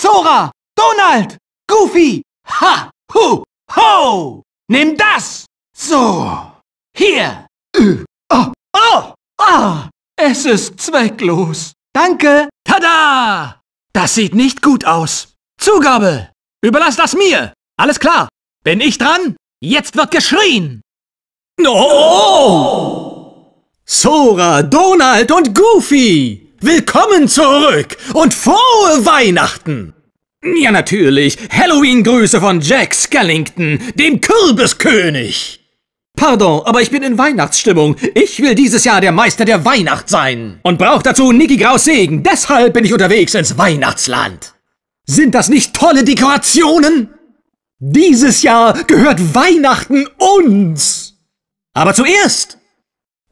Zora, Donald, Goofy, ha, hu, ho! Nimm das! So, hier! Oh, oh, ah! Es ist zwecklos. Danke! Tada! Das sieht nicht gut aus. Zugabe! Überlass das mir! Alles klar! Bin ich dran? Jetzt wird geschrien! Oh! Sora, Donald und Goofy! Willkommen zurück und frohe Weihnachten! Ja, natürlich. Halloween-Grüße von Jack Skellington, dem Kürbiskönig. Pardon, aber ich bin in Weihnachtsstimmung. Ich will dieses Jahr der Meister der Weihnacht sein. Und brauche dazu Niki Graus Segen. Deshalb bin ich unterwegs ins Weihnachtsland. Sind das nicht tolle Dekorationen? Dieses Jahr gehört Weihnachten uns. Aber zuerst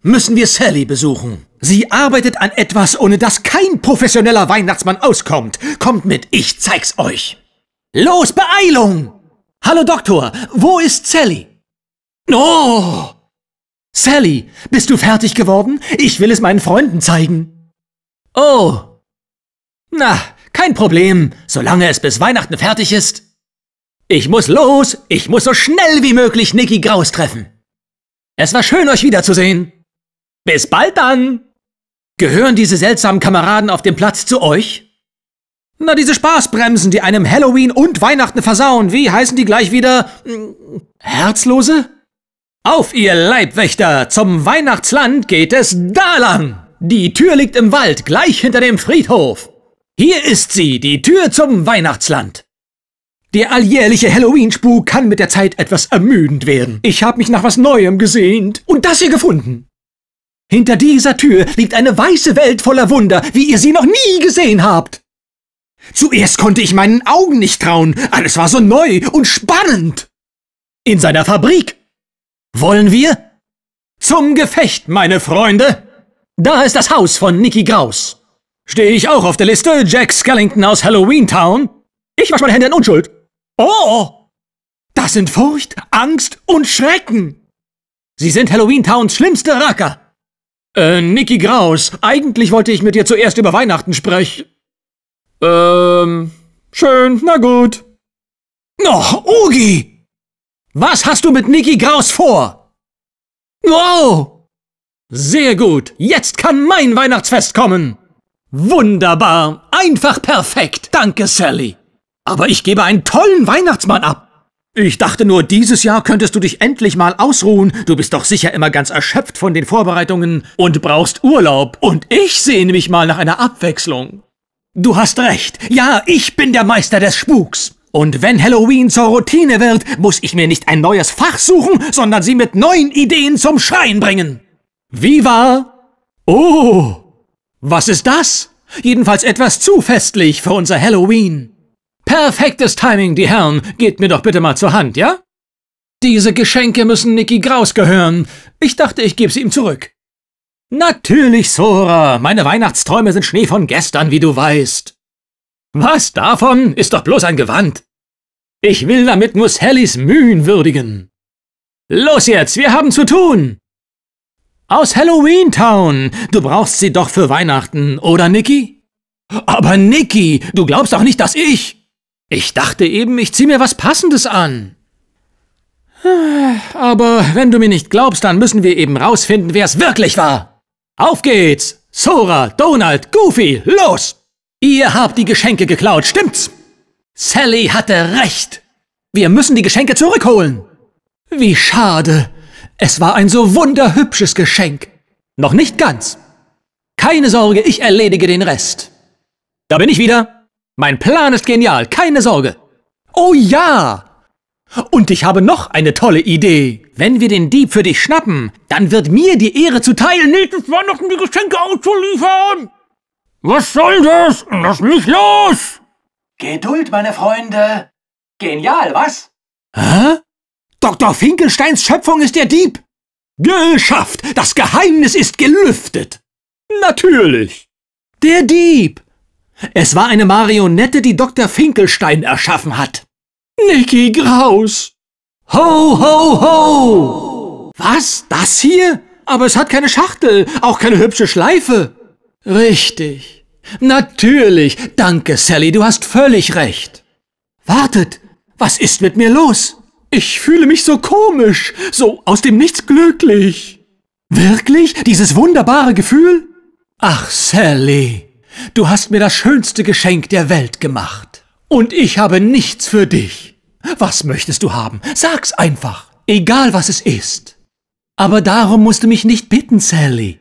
müssen wir Sally besuchen. Sie arbeitet an etwas, ohne das kein professioneller Weihnachtsmann auskommt. Kommt mit, ich zeig's euch. Los, Beeilung! Hallo Doktor, wo ist Sally? Oh! Sally, bist du fertig geworden? Ich will es meinen Freunden zeigen. Oh. Na, kein Problem, solange es bis Weihnachten fertig ist. Ich muss los, ich muss so schnell wie möglich Nicky Graus treffen. Es war schön, euch wiederzusehen. Bis bald dann! Gehören diese seltsamen Kameraden auf dem Platz zu euch? Na, diese Spaßbremsen, die einem Halloween und Weihnachten versauen, wie heißen die gleich wieder? Hm, Herzlose? Auf, ihr Leibwächter! Zum Weihnachtsland geht es da lang! Die Tür liegt im Wald, gleich hinter dem Friedhof. Hier ist sie, die Tür zum Weihnachtsland. Der alljährliche Halloween-Spuk kann mit der Zeit etwas ermüdend werden. Ich habe mich nach was Neuem gesehnt und das hier gefunden. Hinter dieser Tür liegt eine weiße Welt voller Wunder, wie ihr sie noch nie gesehen habt. Zuerst konnte ich meinen Augen nicht trauen, alles war so neu und spannend. In seiner Fabrik wollen wir? Zum Gefecht, meine Freunde! Da ist das Haus von Nicky Graus. Stehe ich auch auf der Liste, Jack Skellington aus Halloween Town? Ich wasch meine Hände in Unschuld. Oh! Das sind Furcht, Angst und Schrecken. Sie sind Halloween Towns schlimmste Racker. Äh, Nicky Graus, eigentlich wollte ich mit dir zuerst über Weihnachten sprechen. Ähm, schön, na gut. Noch, Ugi! Was hast du mit Niki Graus vor? Wow! Sehr gut, jetzt kann mein Weihnachtsfest kommen. Wunderbar, einfach perfekt, danke Sally. Aber ich gebe einen tollen Weihnachtsmann ab. Ich dachte nur, dieses Jahr könntest du dich endlich mal ausruhen. Du bist doch sicher immer ganz erschöpft von den Vorbereitungen und brauchst Urlaub. Und ich sehne mich mal nach einer Abwechslung. Du hast recht. Ja, ich bin der Meister des Spuks. Und wenn Halloween zur Routine wird, muss ich mir nicht ein neues Fach suchen, sondern sie mit neuen Ideen zum Schreien bringen. Wie war? Oh, was ist das? Jedenfalls etwas zu festlich für unser Halloween. Perfektes Timing, die Herren. Geht mir doch bitte mal zur Hand, ja? Diese Geschenke müssen Nicky Graus gehören. Ich dachte, ich gebe sie ihm zurück. Natürlich, Sora. Meine Weihnachtsträume sind Schnee von gestern, wie du weißt. Was davon? Ist doch bloß ein Gewand. Ich will damit nur Sallys Mühen würdigen. Los jetzt, wir haben zu tun! Aus Halloween Town. Du brauchst sie doch für Weihnachten, oder Nicky? Aber Nicky, du glaubst doch nicht, dass ich... Ich dachte eben, ich zieh mir was Passendes an. Aber wenn du mir nicht glaubst, dann müssen wir eben rausfinden, wer es wirklich war. Auf geht's! Sora, Donald, Goofy, los! Ihr habt die Geschenke geklaut, stimmt's? Sally hatte recht. Wir müssen die Geschenke zurückholen. Wie schade. Es war ein so wunderhübsches Geschenk. Noch nicht ganz. Keine Sorge, ich erledige den Rest. Da bin ich wieder. Mein Plan ist genial, keine Sorge. Oh ja! Und ich habe noch eine tolle Idee. Wenn wir den Dieb für dich schnappen, dann wird mir die Ehre zuteil, nächstes Weihnachten die Geschenke auszuliefern. Was soll das? Lass mich los! Geduld, meine Freunde. Genial, was? Hä? Dr. Finkelsteins Schöpfung ist der Dieb. Geschafft! Das Geheimnis ist gelüftet. Natürlich. Der Dieb. Es war eine Marionette, die Dr. Finkelstein erschaffen hat. Nicky Graus. Ho, ho, ho! Was? Das hier? Aber es hat keine Schachtel, auch keine hübsche Schleife. Richtig. Natürlich. Danke, Sally, du hast völlig recht. Wartet, was ist mit mir los? Ich fühle mich so komisch, so aus dem Nichts glücklich. Wirklich? Dieses wunderbare Gefühl? Ach, Sally, du hast mir das schönste Geschenk der Welt gemacht. Und ich habe nichts für dich. Was möchtest du haben? Sag's einfach, egal was es ist. Aber darum musst du mich nicht bitten, Sally.